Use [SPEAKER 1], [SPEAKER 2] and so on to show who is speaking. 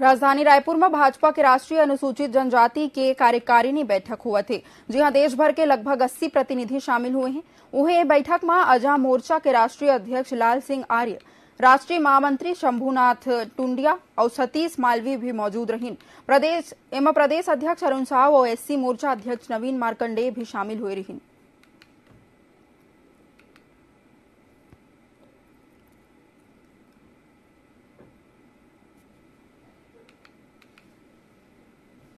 [SPEAKER 1] राजधानी रायपुर में भाजपा के राष्ट्रीय अनुसूचित जनजाति के कार्यकारिणी बैठक हुआ थे, जहाँ देश भर के लगभग 80 प्रतिनिधि शामिल हुए हैं। उन्हें बैठक में अजा मोर्चा के राष्ट्रीय अध्यक्ष लाल सिंह आर्य, राष्ट्रीय महामंत्री शंभुनाथ टुंडिया और सतीश मालवीय भी मौजूद रही प्रदेश एवं प्रदेश अध्यक्ष अरुण साव और एससी मोर्चा अध्यक्ष नवीन मार्कंडेय भी शामिल हुए रही